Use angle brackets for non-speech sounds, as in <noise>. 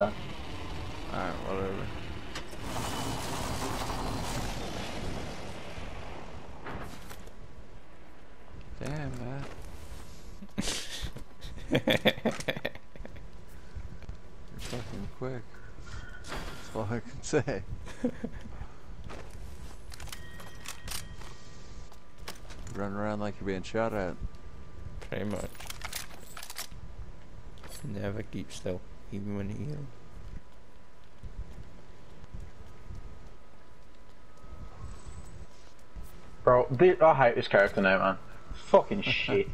Alright, whatever. Damn, man. You're fucking quick. That's all I can say. Run around like you're being shot at. Pretty much. Never keep still, even when 'em. Bro, I hate this character now, man. Fucking <laughs> shit.